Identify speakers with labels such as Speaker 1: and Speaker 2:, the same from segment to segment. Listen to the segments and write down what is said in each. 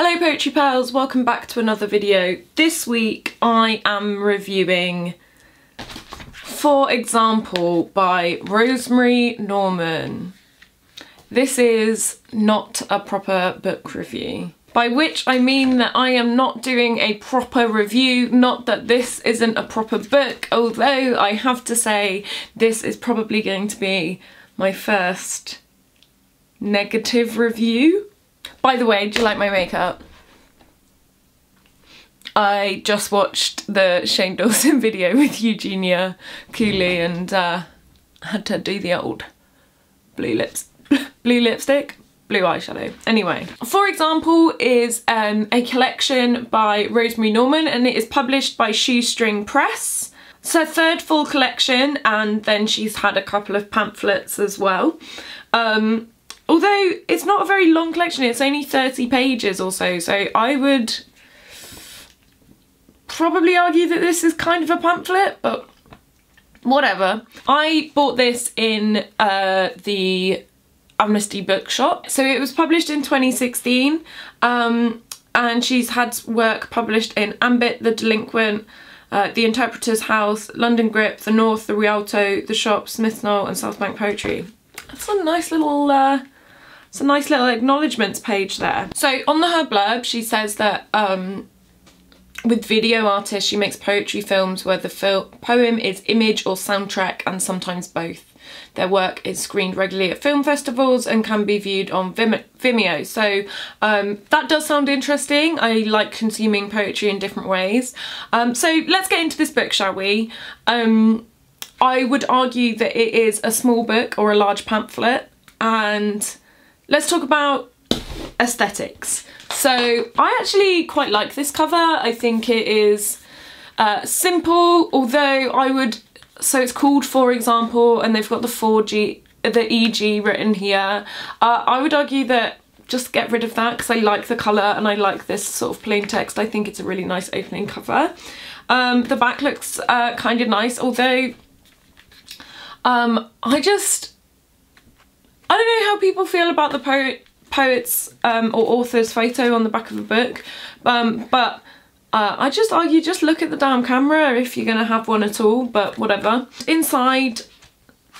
Speaker 1: Hello Poetry Pals, welcome back to another video. This week I am reviewing For Example by Rosemary Norman. This is not a proper book review. By which I mean that I am not doing a proper review, not that this isn't a proper book, although I have to say this is probably going to be my first negative review by the way, do you like my makeup? I just watched the Shane Dawson video with Eugenia Cooney and uh, had to do the old blue lips, blue lipstick, blue eyeshadow. Anyway, for example is um, a collection by Rosemary Norman and it is published by Shoestring Press. It's her third full collection and then she's had a couple of pamphlets as well. Um, Although it's not a very long collection, it's only 30 pages or so, so I would probably argue that this is kind of a pamphlet, but whatever. I bought this in uh, the Amnesty Bookshop. So it was published in 2016 um, and she's had work published in Ambit, The Delinquent, uh, The Interpreter's House, London Grip, The North, The Rialto, The Shop, Smith Knoll and South Bank Poetry. That's a nice little uh, it's a nice little acknowledgements page there. So on the her blurb, she says that um, with video artists, she makes poetry films where the fil poem is image or soundtrack and sometimes both. Their work is screened regularly at film festivals and can be viewed on Vimeo. So um, that does sound interesting. I like consuming poetry in different ways. Um, so let's get into this book, shall we? Um, I would argue that it is a small book or a large pamphlet and Let's talk about aesthetics. So I actually quite like this cover. I think it is uh, simple, although I would, so it's called For Example, and they've got the 4G, the EG written here. Uh, I would argue that just get rid of that because I like the colour and I like this sort of plain text. I think it's a really nice opening cover. Um, the back looks uh, kind of nice, although um, I just, I don't know how people feel about the poet poet's um, or author's photo on the back of the book, um, but uh, I just argue just look at the damn camera if you're going to have one at all, but whatever. Inside,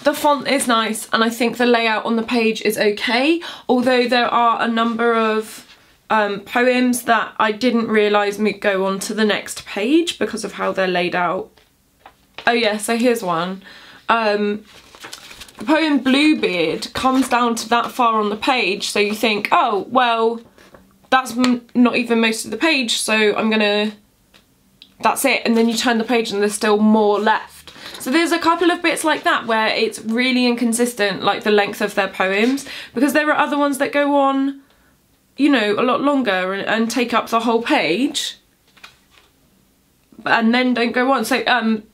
Speaker 1: the font is nice and I think the layout on the page is okay, although there are a number of um, poems that I didn't realise go on to the next page because of how they're laid out. Oh yeah, so here's one. Um, the poem Bluebeard comes down to that far on the page so you think oh well that's not even most of the page so I'm gonna that's it. And then you turn the page and there's still more left. So there's a couple of bits like that where it's really inconsistent like the length of their poems because there are other ones that go on you know a lot longer and, and take up the whole page and then don't go on. So um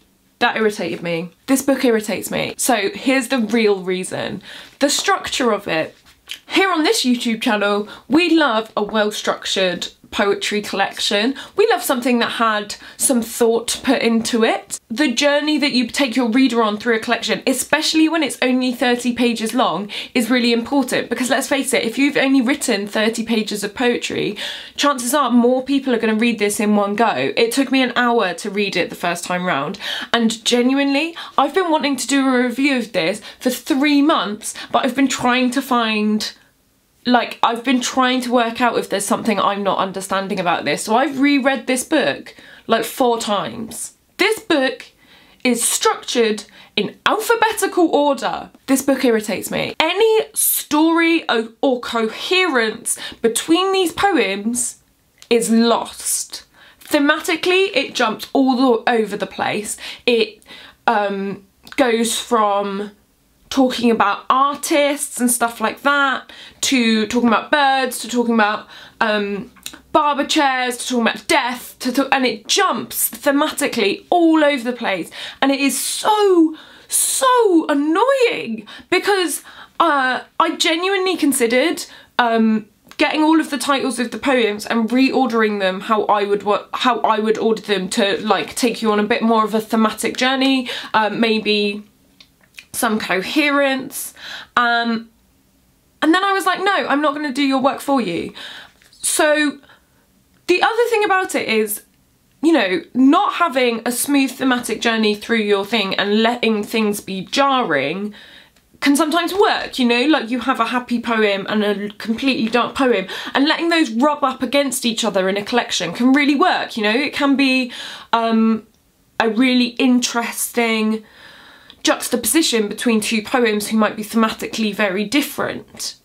Speaker 1: that irritated me. This book irritates me. So here's the real reason. The structure of it. Here on this YouTube channel, we love a well-structured poetry collection. We love something that had some thought put into it. The journey that you take your reader on through a collection, especially when it's only 30 pages long, is really important because let's face it, if you've only written 30 pages of poetry, chances are more people are going to read this in one go. It took me an hour to read it the first time round and genuinely, I've been wanting to do a review of this for three months, but I've been trying to find like I've been trying to work out if there's something I'm not understanding about this. So I've reread this book like four times. This book is structured in alphabetical order. This book irritates me. Any story or coherence between these poems is lost. Thematically, it jumps all over the place. It um, goes from talking about artists and stuff like that, to talking about birds, to talking about um, barber chairs, to talking about death, to talk, and it jumps thematically all over the place. And it is so, so annoying because uh, I genuinely considered um, getting all of the titles of the poems and reordering them how I would what how I would order them to like take you on a bit more of a thematic journey, um, maybe some coherence. Um, and then I was like, no, I'm not going to do your work for you. So The other thing about it is you know, not having a smooth thematic journey through your thing and letting things be jarring can sometimes work, you know, like you have a happy poem and a completely dark poem and letting those rub up against each other in a collection can really work, you know, it can be um, a really interesting juxtaposition between two poems who might be thematically very different.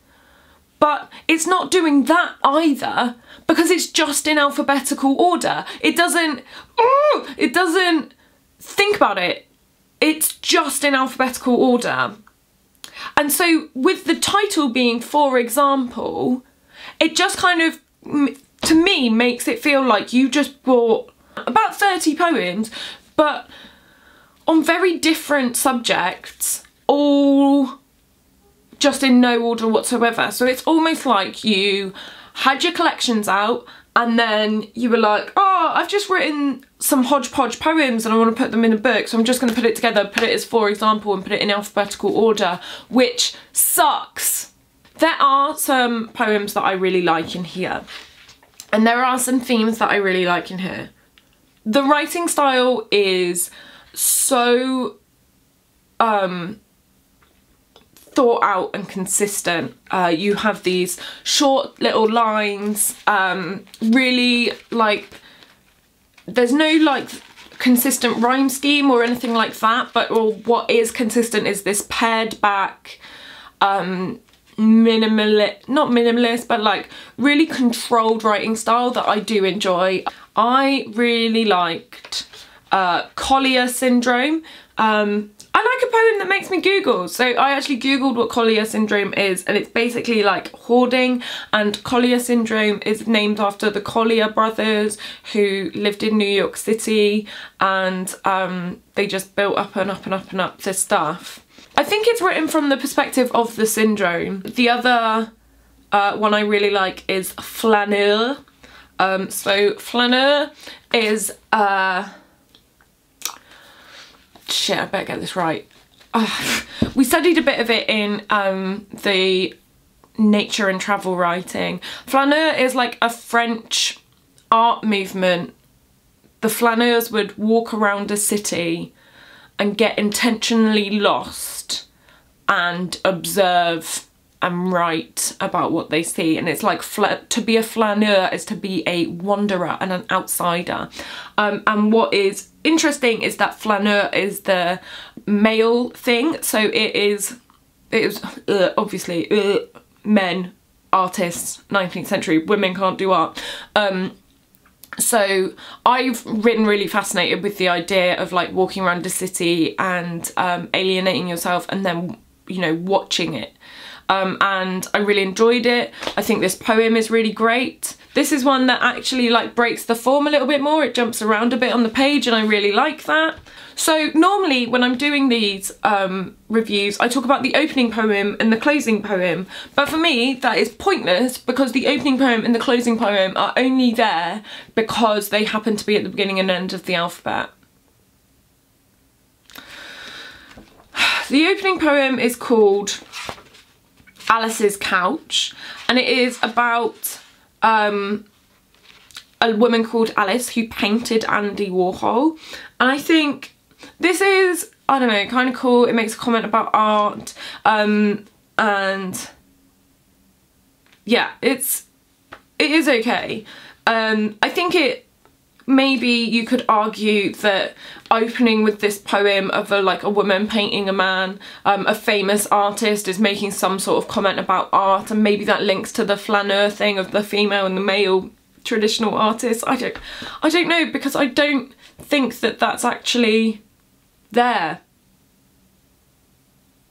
Speaker 1: But it's not doing that either because it's just in alphabetical order. It doesn't, it doesn't think about it. It's just in alphabetical order. And so with the title being for example, it just kind of, to me, makes it feel like you just bought about 30 poems, but on very different subjects, all just in no order whatsoever. So it's almost like you had your collections out and then you were like, oh, I've just written some hodgepodge poems and I want to put them in a book, so I'm just going to put it together, put it as for example and put it in alphabetical order, which sucks. There are some poems that I really like in here and there are some themes that I really like in here. The writing style is so um, thought out and consistent. Uh, you have these short little lines, um, really like, there's no like consistent rhyme scheme or anything like that, but well, what is consistent is this pared back, um, minimalist, not minimalist, but like really controlled writing style that I do enjoy. I really liked uh, Collyer Syndrome. Um, I like a poem that makes me Google. So I actually Googled what Collyer syndrome is and it's basically like hoarding and Collyer syndrome is named after the Collyer brothers who lived in New York City and um, they just built up and up and up and up this stuff. I think it's written from the perspective of the syndrome. The other uh, one I really like is Flaneur. Um, so Flaneur is uh, shit, I better get this right. We studied a bit of it in um, the nature and travel writing. Flaneur is like a French art movement. The flaneurs would walk around a city and get intentionally lost and observe and write about what they see. And it's like to be a flaneur is to be a wanderer and an outsider. Um, and what is interesting is that flaneur is the male thing. So it is it is uh, obviously uh, men artists 19th century women can't do art. Um, so I've been really fascinated with the idea of like walking around a city and um, alienating yourself and then you know watching it um, and I really enjoyed it. I think this poem is really great. This is one that actually like breaks the form a little bit more. It jumps around a bit on the page and I really like that. So normally when I'm doing these um, reviews, I talk about the opening poem and the closing poem. But for me, that is pointless because the opening poem and the closing poem are only there because they happen to be at the beginning and end of the alphabet. The opening poem is called Alice's Couch and it is about um, a woman called Alice who painted Andy Warhol and I think this is, I don't know, kind of cool. It makes a comment about art um, and yeah, it's, it is okay. Um, I think it maybe you could argue that opening with this poem of a like a woman painting a man um, a famous artist is making some sort of comment about art and maybe that links to the flaneur thing of the female and the male traditional artists. I don't I don't know because I don't think that that's actually there.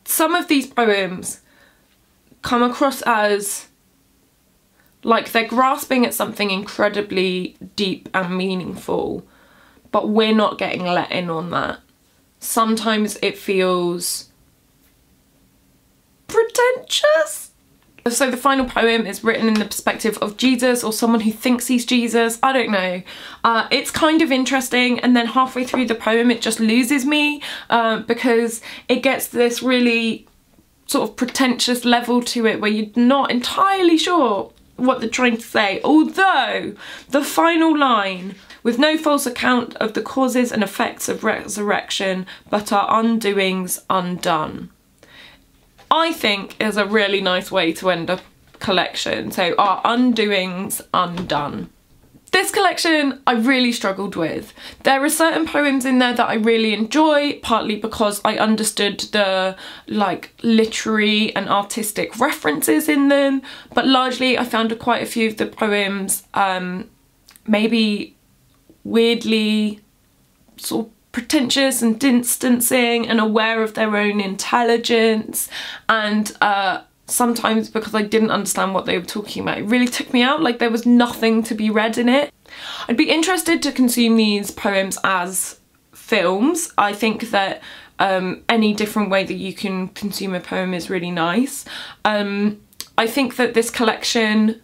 Speaker 1: Some of these poems come across as like they're grasping at something incredibly deep and meaningful, but we're not getting let in on that. Sometimes it feels pretentious. So the final poem is written in the perspective of Jesus or someone who thinks he's Jesus. I don't know. Uh, it's kind of interesting and then halfway through the poem it just loses me uh, because it gets this really sort of pretentious level to it where you're not entirely sure what they're trying to say. Although the final line with no false account of the causes and effects of resurrection, but our undoings undone. I think is a really nice way to end a collection. So our undoings undone. This collection I really struggled with. There are certain poems in there that I really enjoy, partly because I understood the like literary and artistic references in them, but largely I found quite a few of the poems um, maybe weirdly sort of pretentious and distancing and aware of their own intelligence and uh, sometimes because I didn't understand what they were talking about. It really took me out, like there was nothing to be read in it. I'd be interested to consume these poems as films. I think that um, any different way that you can consume a poem is really nice. Um, I think that this collection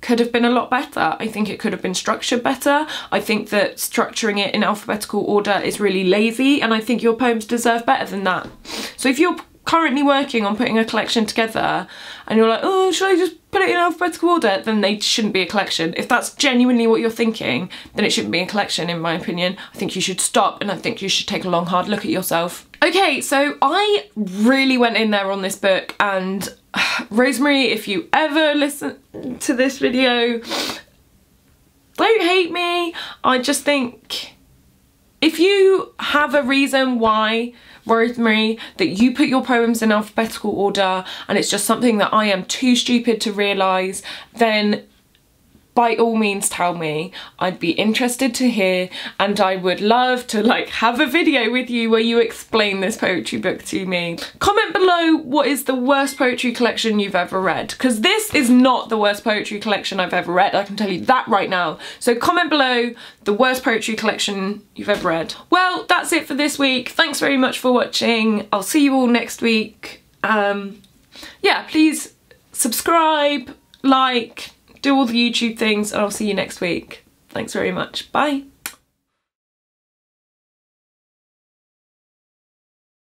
Speaker 1: could have been a lot better. I think it could have been structured better. I think that structuring it in alphabetical order is really lazy and I think your poems deserve better than that. So if you're currently working on putting a collection together and you're like, oh, should I just put it in alphabetical order? Then they shouldn't be a collection. If that's genuinely what you're thinking, then it shouldn't be a collection in my opinion. I think you should stop and I think you should take a long hard look at yourself. Okay, so I really went in there on this book and Rosemary, if you ever listen to this video, don't hate me. I just think if you have a reason why Rosemary, that you put your poems in alphabetical order and it's just something that I am too stupid to realise, then by all means tell me. I'd be interested to hear and I would love to like have a video with you where you explain this poetry book to me. Comment below what is the worst poetry collection you've ever read because this is not the worst poetry collection I've ever read. I can tell you that right now. So comment below the worst poetry collection you've ever read. Well, that's it for this week. Thanks very much for watching. I'll see you all next week. Um, yeah, please subscribe, like, do all the YouTube things and I'll see you next week. Thanks very much. Bye.